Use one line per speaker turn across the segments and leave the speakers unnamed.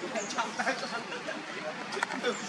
你看唱单唱的。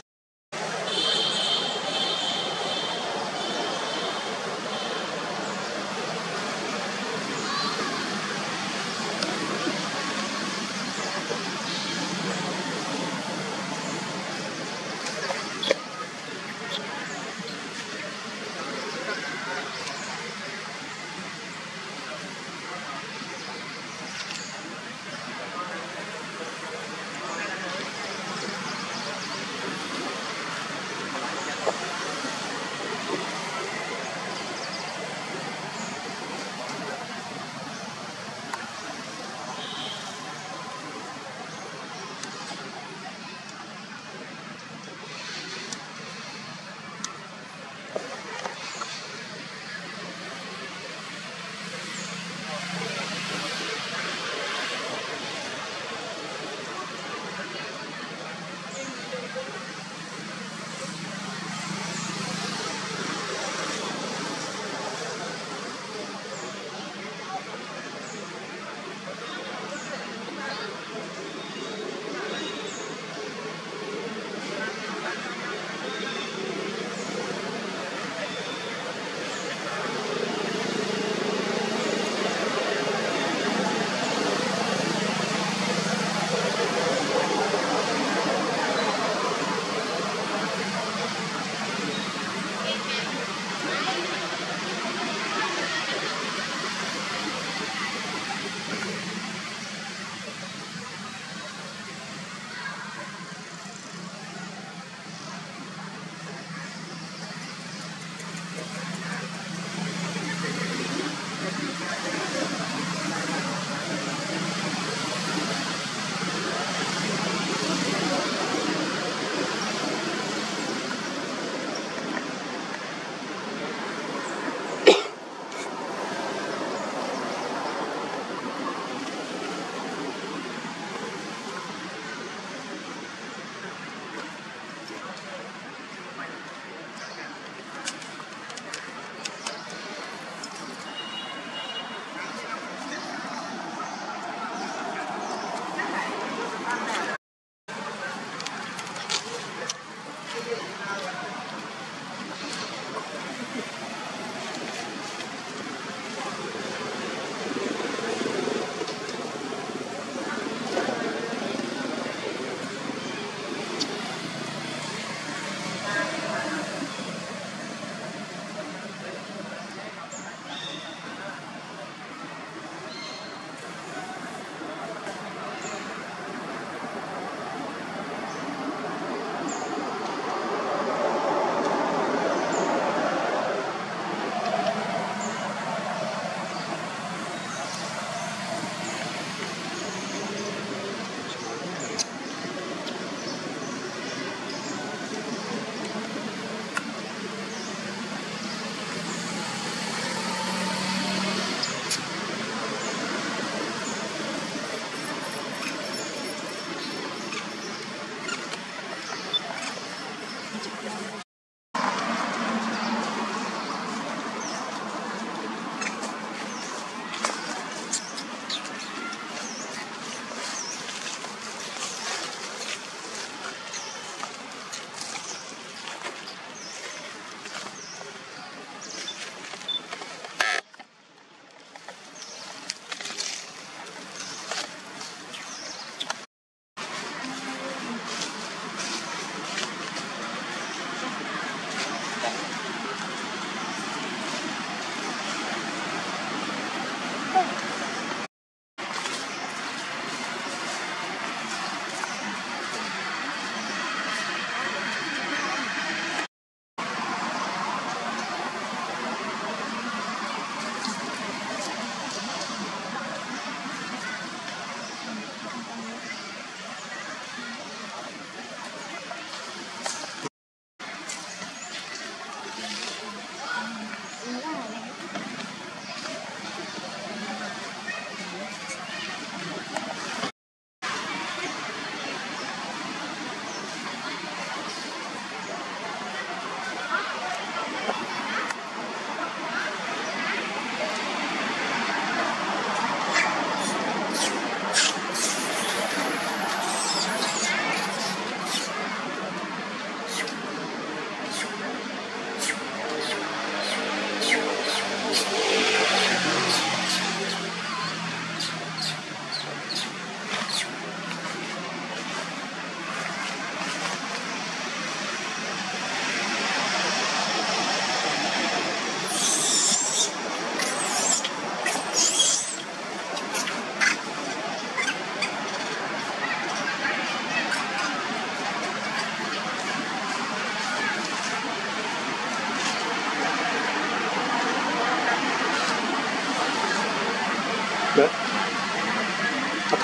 Thank you.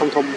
thông